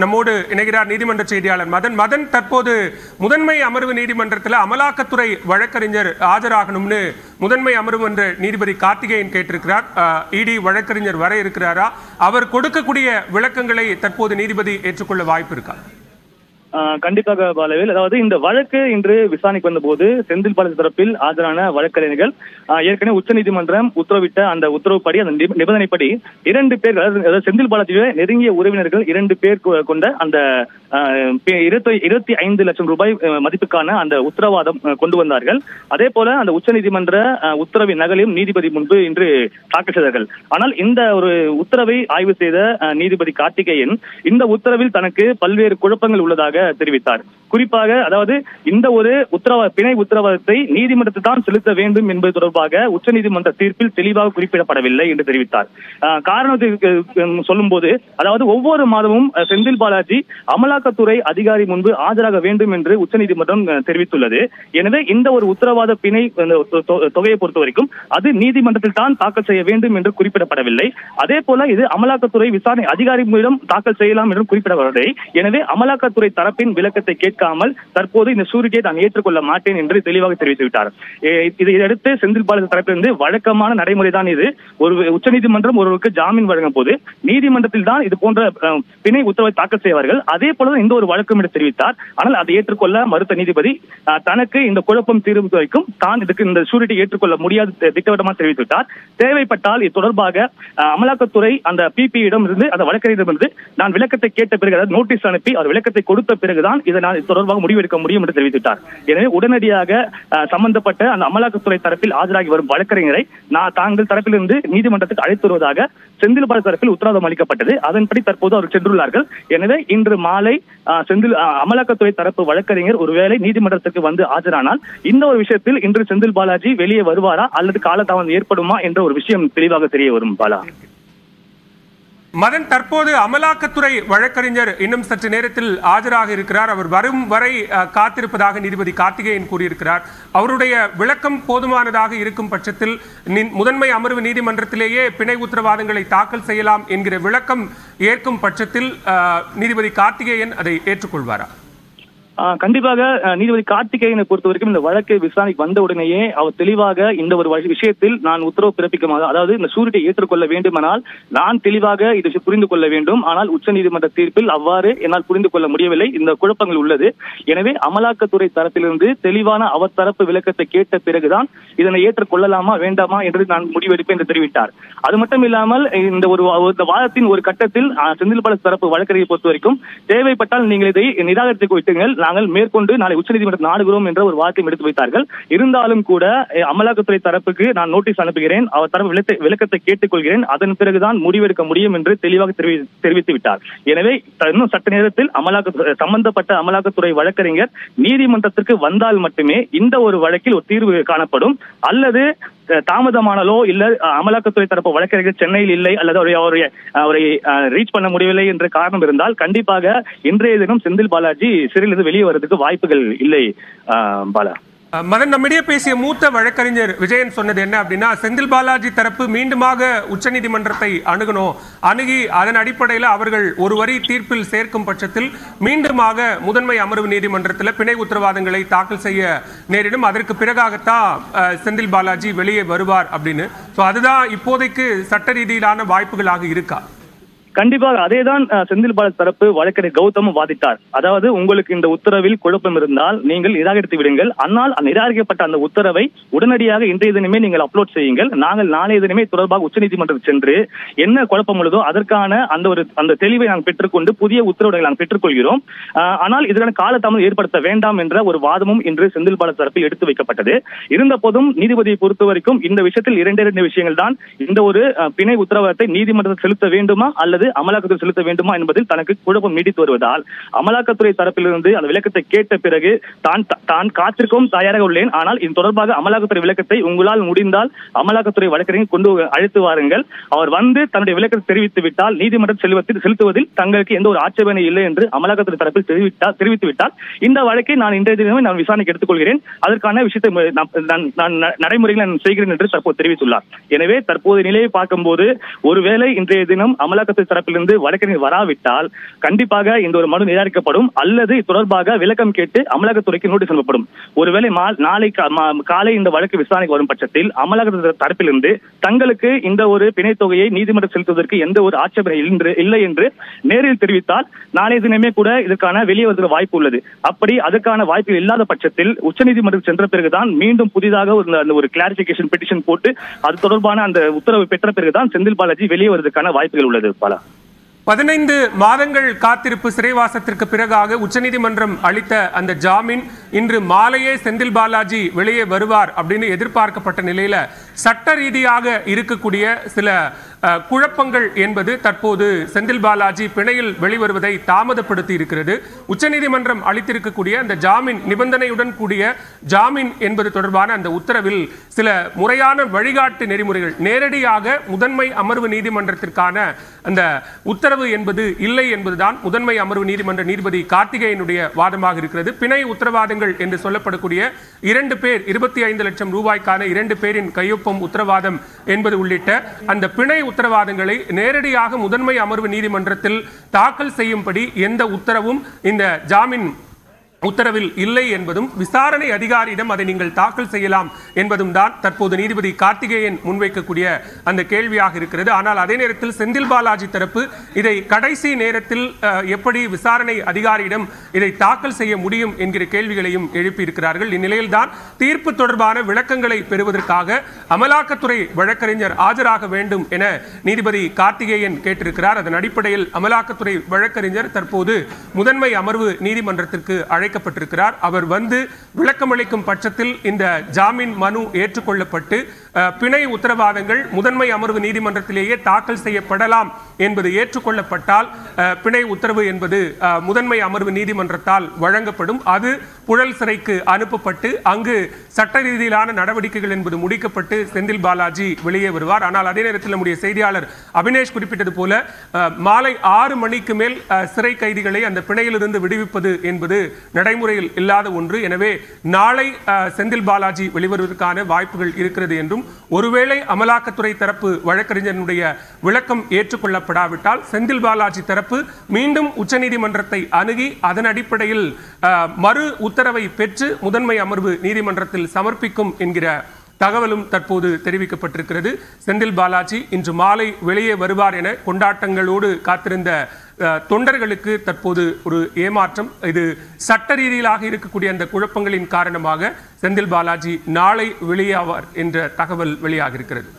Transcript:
நம்மோடு இணைகிறார் நீதிமன்ற செய்தியாளர் மதன். மதன் தற்போது முதன்மை அமர்வு நீதிமன்றத்தில் அமலாக்கத்துறை வழக்கறிஞர் ஆஜராகணும்னு முதன்மை அமர்வு என்ற நீதிபதி கார்த்திகேயன் கேட்டிருக்கிறார். இடி வழக்கறிஞர் வர இருக்கிறாரா? அவர் கொடுக்கக்கூடிய விளக்கங்களை தற்போது நீதிபதி ஏற்றுக்கொள்ள வாய்ப்பு இருக்கா? கண்டிப்பாக பாலவேல். அதாவது இந்த வழக்கு இன்று விசாரணைக்கு வந்தபோது செந்தில் பாலாஜி தரப்பில் ஆஜரான வழக்கறிஞர்கள் ஏற்கனவே உச்சநீதிமன்றம் உத்தரவிட்ட அந்த உத்தரவுப்படி அந்த நிபந்தனைப்படி இரண்டு பேர் அதாவது செந்தில் பாலாஜியை நெருங்கிய உறவினர்கள் இரண்டு பேர் கொண்ட அந்த பே- இருபத்தி இருபத்தி ஐந்து லட்சம் ரூபாய் மதிப்புக்கான அந்த உத்தரவாதம் கொண்டு வந்தார்கள். அதே போல அந்த உச்சநீதிமன்ற உத்தரவின் நகலையும் நீதிபதி முன்பு இன்று தாக்கல் செய்தார்கள். ஆனால் இந்த ஒரு உத்தரவை ஆய்வு செய்த நீதிபதி கார்த்திகேயன் இந்த உத்தரவில் தனக்கு பல்வேறு குழப்பங்கள் உள்ளதாக தெரிவித்தார். குறிப்பாக அதாவது இந்த ஒரு உத்தரவா பிணை உத்தரவாதத்தை நீதிமன்றத்தில் தான் செலுத்த வேண்டும் என்பது தொடர்பாக உச்சநீதிமன்ற தீர்ப்பில் தெளிவாக குறிப்பிடப்படவில்லை என்று தெரிவித்தார். ஆஹ், காரணத்திற்கு உம், சொல்லும்போது அதாவது ஒவ்வொரு மாதமும் செந்தில் பாலாஜி அமலாக்கத்துறை அதிகாரி முன்பு ஆஜராக வேண்டும் என்று உச்சநீதிமன்றம் தெரிவித்துள்ளது. எனவே இந்த ஒரு உத்தரவாத பிணை தொகையை பொறுத்த வரைக்கும் அது நீதிமன்றத்தில் தான் தாக்கல் செய்ய வேண்டும் என்று குறிப்பிடப்படவில்லை. அதே போல இது அமலாக்கத்துறை விசாரணை அதிகாரி மூலம் தாக்கல் செய்யலாம் என்று குறிப்பிடப்படவில்லை. எனவே அமலாக்கத்துறை தரப்பின் விளக்கத்தை கேட்காமல் தற்போது இந்த சூரிட்டியை தான் ஏற்றுக்கொள்ள மாட்டேன் என்று தெளிவாக தெரிவித்து விட்டார். இதையடுத்து செந்தில் பாலாஜி தரப்பிலிருந்து வழக்கமான நடைமுறை தான் இது. ஒரு உச்சநீதிமன்றம் ஒருவருக்கு ஜாமீன் வழங்கும் போது நீதிமன்றத்தில் தான் இது போன்ற பிணை உத்தரவை தாக்கல் செய்வார்கள். அதே போலதான் இந்த ஒரு வழக்கம் என்று தெரிவித்தார். ஆனால் அதை ஏற்றுக்கொள்ள மறுத்த நீதிபதி தனக்கு இந்த குழப்பம் தீர்வு வரைக்கும் தான் இதுக்கு இந்த சூரிட்டி ஏற்றுக்கொள்ள முடியாது திட்டவட்டமாக தெரிவித்துவிட்டார் தேவைப்பட்டால் இது தொடர்பாக அமலாக்கத்துறை அந்த பிபியிடம் இருந்து அந்த வழக்கறிஞரிடமிருந்து நான் விளக்கத்தை கேட்ட பிறகு அதாவது நோட்டீஸ் அனுப்பி அவர் விளக்கத்தை கொடுத்த பிறகுதான் இதை நான் தொடர்பாக முடிவெடுக்க முடியும் என்று தெரிவித்துட்டார் எனவே உடனடியாக சம்பந்தப்பட்ட அந்த அமலாக்கத்துறை தரப்பில் ஆஜராகி வரும் வழக்கறிஞரை நான் தாங்கள் தரப்பிலிருந்து நீதிமன்றத்துக்கு அழைத்து வருவதாக செந்தில் பாலாஜி தரப்பில் உத்தரவாதம் அளிக்கப்பட்டது. அதன்படி தற்போது அவர் சென்றுள்ளார்கள். எனவே இன்று மாலை செந்தில் அமலாக்கத்துறை தரப்பு வழக்கறிஞர் ஒருவேளை நீதிமன்றத்துக்கு வந்து ஆஜரானால் இந்த ஒரு விஷயத்தில் இன்று செந்தில் பாலாஜி வெளியே வருவாரா அல்லது காலதாமதம் ஏற்படுமா என்ற ஒரு விஷயம் தெளிவாக தெரிய வரும் பாலா. மதன் தற்போது அமலாக்கத்துறை வழக்கறிஞர். இன்னும் சற்று நேரத்தில் ஆஜராக இருக்கிறார். அவர் வரும் வரை காத்திருப்பதாக நீதிபதி கார்த்திகேயன் கூறியிருக்கிறார். அவருடைய விளக்கம் போதுமானதாக இருக்கும் பட்சத்தில் முதன்மை அமர்வு நீதிமன்றத்திலேயே பிணை உத்தரவாதங்களை தாக்கல் செய்யலாம் என்கிற விளக்கம் ஏற்கும் பட்சத்தில் நீதிபதி கார்த்திகேயன் அதை ஏற்றுக்கொள்வாரா? கண்டிப்பாக நீதிபதி கார்த்திகேயனை பொறுத்த வரைக்கும் இந்த வழக்கை விசாரணைக்கு வந்த உடனேயே அவர் தெளிவாக இந்த ஒரு வழி- விஷயத்தில் நான் உத்தரவு பிறப்பிக்குமாக அதாவது இந்த சூரிட்டை ஏற்றுக்கொள்ள வேண்டுமானால் நான் தெளிவாக இதை புரிந்து கொள்ள வேண்டும். ஆனால் உச்சநீதிமன்ற தீர்ப்பில் அவ்வாறு என்னால் புரிந்து கொள்ள முடியவில்லை. இந்த குழப்பங்கள் உள்ளது. எனவே அமலாக்கத்துறை தரப்பிலிருந்து தெளிவான அவர் தரப்பு விளக்கத்தை கேட்ட பிறகுதான் இதனை ஏற்றுக்கொள்ளலாமா வேண்டாமா என்று நான் முடிவெடுப்பேன் என்று தெரிவித்தார். அது மட்டும் இல்லாமல் இந்த ஒரு வாதத்தின் ஒரு கட்டத்தில் ஆஹ், செந்தில் பல தரப்பு வழக்கறிஞரை பொறுத்த வரைக்கும் தேவைப்பட்டால் நீங்கள் இதை நிராகரித்துக் விட்டுங்கள் நாங்கள் மேற்கொண்டு நாளை உச்சநீதிமன்றத்தில் நாடுகிறோம் என்ற ஒரு வார்த்தையும் எடுத்து வைத்தார்கள். இருந்தாலும் கூட அமலாக்கத்துறை தரப்புக்கு நான் நோட்டீஸ் அனுப்புகிறேன். அவர் தரப்பு விளக்கத்தை கேட்டுக்கொள்கிறேன். அதன் பிறகுதான் முடிவெடுக்க முடியும் என்று தெளிவாக தெரிவி- தெரிவித்து விட்டார். எனவே த- இன்னும் சட்ட நேரத்தில் அமலாக்க சம்பந்தப்பட்ட அமலாக்கத்துறை வழக்கறிஞர் நீதிமன்றத்திற்கு வந்தால் மட்டுமே இந்த ஒரு வழக்கில் ஒரு தீர்வு காணப்படும். அல்லது தாமதமானாலோ இல்ல அஹ், அமலாக்கத்துறை தரப்பு வழக்கறிஞர் சென்னையில் இல்லை அல்லது அவரை அவரை அவரை ரீச் பண்ண முடியவில்லை என்ற காரணம் இருந்தால் கண்டிப்பாக இன்றைய தினம் செந்தில் பாலாஜி சிறையிலிருந்து வெளியே வரதுக்கு வாய்ப்புகள் இல்லை பாலா. மதன் நம்மிடையே பேசிய மூத்த வழக்கறிஞர் விஜயன் சொன்னது என்ன அப்படின்னா செந்தில் பாலாஜி தரப்பு மீண்டுமாக உச்சநீதிமன்றத்தை அணுகணும். அணுகி அதன் அடிப்படையில் அவர்கள் ஒரு வரி தீர்ப்பில் சேர்க்கும் பட்சத்தில் மீண்டுமாக முதன்மை அமர்வு நீதிமன்றத்தில் பிணை உத்தரவாதங்களை தாக்கல் செய்ய நேரிடும். அதற்கு பிறகாகத்தான் செந்தில் பாலாஜி வெளியே வருவார் அப்படின்னு. ஸோ அதுதான் இப்போதைக்கு சட்ட ரீதியிலான வாய்ப்புகளாக இருக்கா? கண்டிப்பாக அதேதான் தான் செந்தில் பாலாஜி தரப்பு வழக்கறிஞர் கௌதமும் வாதிட்டார். அதாவது உங்களுக்கு இந்த உத்தரவில் குழப்பம் இருந்தால் நீங்கள் நிராகரித்து விடுங்கள். ஆனால் நிராகரிக்கப்பட்ட அந்த உத்தரவை உடனடியாக இன்றைய தினமே நீங்கள் அப்லோட் செய்யுங்கள். நாங்கள் நாளைய தினமே தொடர்பாக உச்சநீதிமன்றத்தில் சென்று என்ன குழப்பம் உள்ளதோ அதற்கான அந்த ஒரு அந்த தெளிவை நாங்கள் பெற்றுக்கொண்டு புதிய உத்தரவுகளை நாங்கள் பெற்றுக்கொள்கிறோம். ஆனால் இதற்கான காலதாமதம் ஏற்படுத்த வேண்டாம் என்ற ஒரு வாதமும் இன்று செந்தில் பாலாஜி தரப்பில் எடுத்து வைக்கப்பட்டது. இருந்த போதும் நீதிபதியை பொறுத்த வரைக்கும் இந்த விஷயத்தில் இரண்டு இரண்டு விஷயங்கள் தான். இந்த ஒரு பிணை உத்தரவாதத்தை நீதிமன்றத்தில் செலுத்த வேண்டுமா அல்லது என்பது அமலாக்கத்துறை செலுத்த வேண்டுமா என்பதில் தனக்கு குழப்பம் நீடித்து வருவதால் அமலாக்கத்துறை தரப்பிலிருந்து அந்த விளக்கத்தை கேட்ட பிறகு தான் தான் காத்திருக்கவும் தயாராக உள்ளேன். ஆனால் இது தொடர்பாக அமலாக்கத்துறை விளக்கத்தை உங்களால் முடிந்தால் அமலாக்கத்துறை வழக்கறிஞர் கொண்டு அழைத்து வாருங்கள். அவர் வந்து தன்னுடைய விளக்கத்தை தெரிவித்து விட்டால் நீதிமன்றம் செல்வத்தில் செலுத்துவதில் தங்களுக்கு எந்த ஒரு ஆட்சேபனை இல்லை என்று அமலாக்கத்துறை தரப்பில் தெரிவித்தால் தெரிவித்து விட்டால் இந்த வழக்கை நான் இன்றைய தினமே நான் விசாரணைக்கு எடுத்துக்கொள்கிறேன். அதற்கான விஷயத்தை நான் நான்- நடைமுறையில் நான் செய்கிறேன் என்று தற்போது தெரிவித்துள்ளார். எனவே தற்போது நிலையை பார்க்கும்போது ஒருவேளை இன்றைய தினம் அமலாக்கத்துறை தரப்பிலிருந்து வழக்கறிஞர் வராவிட்டால் கண்டிப்பாக இந்த ஒரு மனு நிராகரிக்கப்படும் அல்லது தொடர்பாக விளக்கம் கேட்டு அமலாக்கத்துறைக்கு நோட்டீஸ் அனுப்பப்படும். ஒருவேளை நாளை காலை இந்த வழக்கு விசாரணைக்கு வரும் பட்சத்தில் அமலாக்க தரப்பிலிருந்து தங்களுக்கு இந்த ஒரு பிணைத் தொகையை நீதிமன்றம் செலுத்துவதற்கு எந்த ஒரு ஆட்சேபனை இல்லை- என்று நேரில் தெரிவித்தால் நாளைய தினமே கூட இதற்கான வெளியே வருவதற்கு வாய்ப்பு உள்ளது. அப்படி அதற்கான வாய்ப்பு இல்லாத பட்சத்தில் உச்சநீதிமன்றம் சென்ற பிறகுதான் மீண்டும் புதிதாக ஒரு அந்த ஒரு கிளாரிபிகேஷன் பெட்டிஷன் போட்டு அது தொடர்பான அந்த உத்தரவு பெற்ற பிறகுதான் செந்தில் பாலாஜி வெளியே வருவதற்கான வாய்ப்புகள் உள்ளது பாலா. பதினைந்து மாதங்கள் காத்திருப்பு சிறைவாசத்திற்கு பிறகாக உச்சநீதிமன்றம் அளித்த அந்த ஜாமீன் இன்று மாலையே செந்தில் பாலாஜி வெளியே வருவார் அப்படின்னு எதிர்பார்க்கப்பட்ட நிலையில சட்ட ரீதியாக இருக்கக்கூடிய சில குழப்பங்கள் என்பது தற்போது செந்தில் பாலாஜி பிணையில் வெளிவருவதை தாமதப்படுத்தி இருக்கிறது உச்சநீதிமன்றம் அளித்திருக்கக்கூடிய அந்த ஜாமீன் நிபந்தனையுடன் கூடிய ஜாமீன் என்பது தொடர்பான அந்த உத்தரவில் சில முறையான வழிகாட்டு நெறிமுறைகள் நேரடியாக முதன்மை அமர்வு நீதிமன்றத்திற்கான அந்த உத்தரவு என்பது இல்லை என்பதுதான் முதன்மை அமர்வு நீதிமன்ற நீதிபதி கார்த்திகேயனுடைய வாதமாக இருக்கிறது. பிணை உத்தரவாதங்கள் என்று சொல்லப்படக்கூடிய இரண்டு பேர் இருபத்தி ஐந்து லட்சம் ரூபாய்க்கான இரண்டு பேரின் கையொப்பம் உத்தரவாதம் என்பது உள்ளிட்ட அந்த பிணை உத்தரவாதங்களை நேரடியாக முதன்மை அமர்வு நீதிமன்றத்தில் தாக்கல் செய்யும்படி எந்த உத்தரவும் இந்த ஜாமீன் உத்தரவில் இல்லை என்பதும் விசாரணை அதிகாரியிடம் அதை நீங்கள் தாக்கல் செய்யலாம் என்பதும் தான் தற்போது நீதிபதி கார்த்திகேயன் முன்வைக்கக்கூடிய அந்த கேள்வியாக இருக்கிறது. ஆனால் அதே நேரத்தில் செந்தில் பாலாஜி தரப்பு இதை கடைசி நேரத்தில் எப்படி விசாரணை அதிகாரியிடம் இதை தாக்கல் செய்ய முடியும் என்கிற கேள்விகளையும் எழுப்பியிருக்கிறார்கள். இந்நிலையில்தான் தீர்ப்பு தொடர்பான விளக்கங்களை பெறுவதற்காக அமலாக்கத்துறை வழக்கறிஞர் ஆஜராக வேண்டும் என நீதிபதி கார்த்திகேயன் கேட்டிருக்கிறார். அதன் அடிப்படையில் அமலாக்கத்துறை வழக்கறிஞர் தற்போது முதன்மை அமர்வு நீதிமன்றத்திற்கு அழைக்க அழைக்கப்பட்டிருக்கிறார். அவர் வந்து விளக்கமளிக்கும் பட்சத்தில் இந்த ஜாமீன் மனு ஏற்றுக்கொள்ளப்பட்டு பிணை உத்தரவாதங்கள் முதன்மை அமர்வு நீதிமன்றத்திலேயே தாக்கல் செய்யப்படலாம் என்பது ஏற்றுக்கொள்ளப்பட்டால் பிணை உத்தரவு என்பது முதன்மை அமர்வு நீதிமன்றத்தால் வழங்கப்படும். அது புழல் சிறைக்கு அனுப்பப்பட்டு அங்கு சட்ட ரீதியிலான நடவடிக்கைகள் என்பது முடிக்கப்பட்டு செந்தில் பாலாஜி வெளியே வருவார். ஆனால் அதே நேரத்தில் நம்முடைய செய்தியாளர் அபினேஷ் குறிப்பிட்டது போல மாலை ஆறு மணிக்கு மேல் சிறை கைதிகளை அந்த பிணையிலிருந்து விடுவிப்பது என்பது நடைமுறையில் இல்லாத ஒன்று. எனவே நாளை செந்தில் பாலாஜி வெளிவருவதற்கான வாய்ப்புகள் இருக்கிறது என்றும் ஒருவேளை அமலாக்கத்துறை தரப்பு வழக்கறிஞனுடைய விளக்கம் ஏற்றுக்கொள்ளப்படாவிட்டால் செந்தில் பாலாஜி தரப்பு மீண்டும் உச்சநீதிமன்றத்தை அணுகி அதன் அடிப்படையில் மறு உத்தரவை பெற்று முதன்மை அமர்வு நீதிமன்றத்தில் சமர்ப்பிக்கும் என்கிற தகவலும் தற்போது தெரிவிக்கப்பட்டிருக்கிறது. செந்தில் பாலாஜி இன்று மாலை வெளியே வருவார் என கொண்டாட்டங்களோடு காத்திருந்த அஹ், தொண்டர்களுக்கு தற்போது ஒரு ஏமாற்றம். இது சட்ட ரீதியிலாக இருக்கக்கூடிய அந்த குழப்பங்களின் காரணமாக செந்தில் பாலாஜி நாளை வெளியாவார் என்ற தகவல் வெளியாகிருக்கிறது